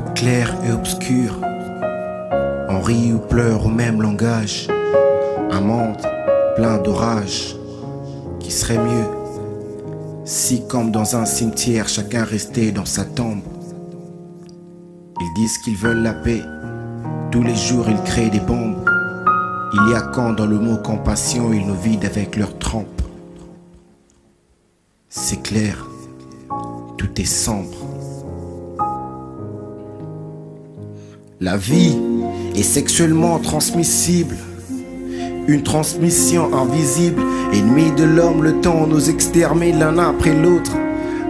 clair et obscur. On rit ou pleure au même langage. Un monde plein d'orages qui serait mieux si, comme dans un cimetière, chacun restait dans sa tombe. Ils disent qu'ils veulent la paix. Tous les jours, ils créent des bombes. Il y a quand dans le mot compassion, ils nous vident avec leur trempe. C'est clair, tout est sombre. La vie est sexuellement transmissible. Une transmission invisible, ennemie de l'homme, le temps nous extermine l'un après l'autre.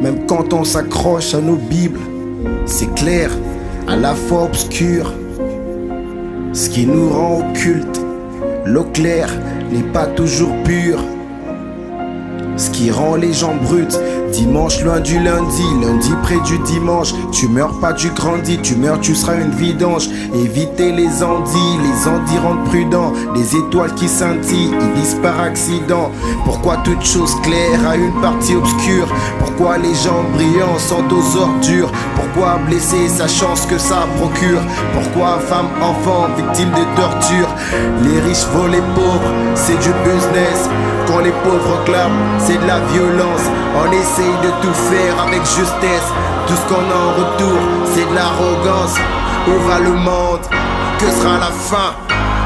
Même quand on s'accroche à nos Bibles, c'est clair, à la fois obscur. Ce qui nous rend occulte, l'eau claire n'est pas toujours pure. Ce qui rend les gens brutes, dimanche loin du lundi, lundi près du dimanche. Tu meurs pas, du grandis, tu meurs, tu seras une vidange. Évitez les andis, les andis rendent prudents. Les étoiles qui scintillent, ils disent par accident. Pourquoi toute chose claire a une partie obscure? Pourquoi les gens brillants sont aux ordures? Pourquoi blesser sa chance que ça procure? Pourquoi femme, enfant, victime de torture? Les riches volent les pauvres, c'est du business. Quand les pauvres clament, c'est de la violence. On essaye de tout faire avec justesse. Tout ce qu'on a en retour, c'est de l'arrogance. Où va le monde? Que sera la fin?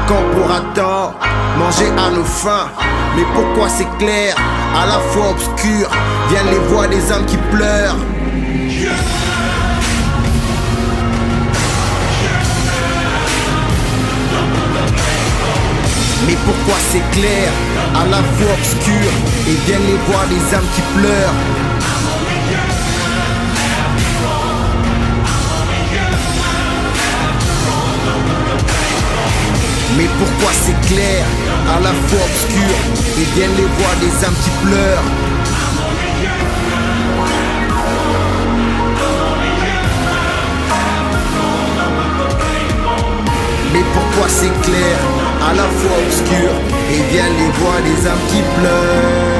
Quand pourra-t-on manger à nos fins? Mais pourquoi c'est clair, à la fois obscur Viennent les voix des âmes qui pleurent. Mais pourquoi c'est clair, à la fois obscur Et viennent les voix des âmes qui pleurent? Mais pourquoi c'est clair, à la fois obscur Et viennent les voix des âmes qui pleurent? Mais pourquoi c'est clair, à la fois obscure et viennent les voix des âmes qui pleurent.